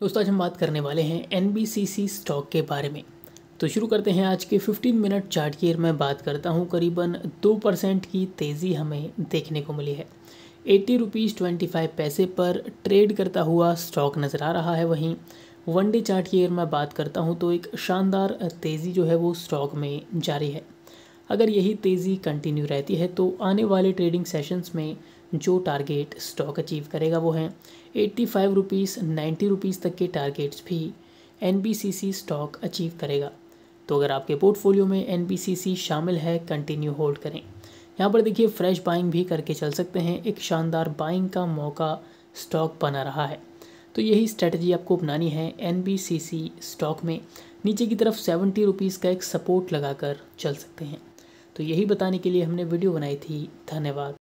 दोस्तों, आज हम बात करने वाले हैं NBCC स्टॉक के बारे में। तो शुरू करते हैं आज के 15 मिनट चार्ट की मैं बात करता हूँ करीबन दो परसेंट की तेज़ी हमें देखने को मिली है। एट्टी रुपीज़ ट्वेंटी फाइव पैसे पर ट्रेड करता हुआ स्टॉक नज़र आ रहा है वहीं। वन डे चार्ट की मैं बात करता हूँ तो एक शानदार तेज़ी जो है वो स्टॉक में जारी है। अगर यही तेज़ी कंटिन्यू रहती है तो आने वाले ट्रेडिंग सेशंस में जो टारगेट स्टॉक अचीव करेगा वो हैं eighty five rupees ninety rupees तक के टारगेट्स भी एनबीसीसी स्टॉक अचीव करेगा। तो अगर आपके पोर्टफोलियो में एनबीसीसी शामिल है कंटिन्यू होल्ड करें। यहाँ पर देखिए फ्रेश बाइंग भी करके चल सकते हैं। एक शानदार बाइंग का मौका स्टॉक बना रहा है। तो यही स्ट्रेटजी आपको अपनानी है NBCC स्टॉक में। नीचे की तरफ़ सेवेंटी रुपीज़ का एक सपोर्ट लगाकर चल सकते हैं। तो यही बताने के लिए हमने वीडियो बनाई थी। धन्यवाद।